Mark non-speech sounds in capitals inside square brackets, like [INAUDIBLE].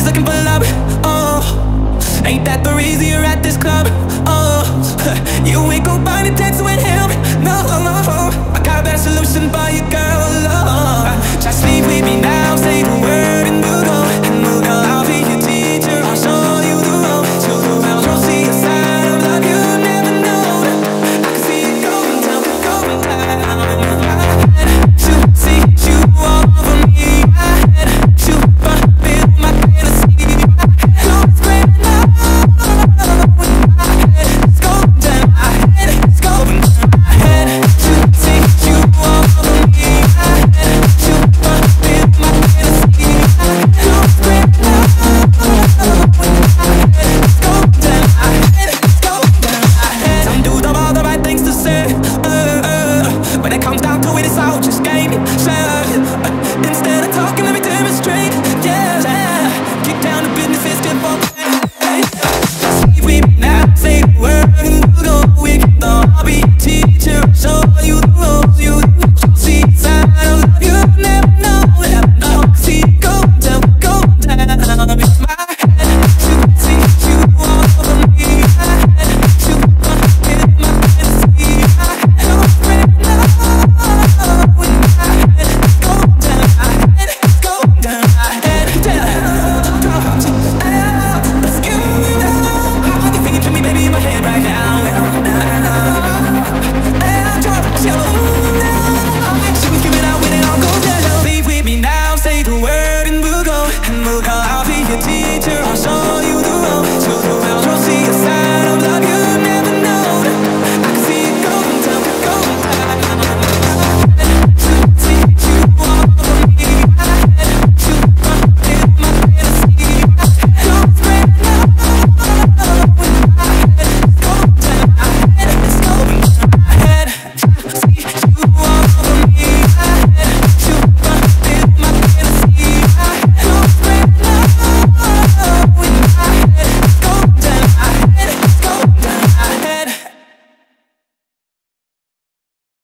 always looking for love, oh. Ain't that the reason you're at this club, oh. [LAUGHS] You ain't gon' find a text with him. out, just gave me.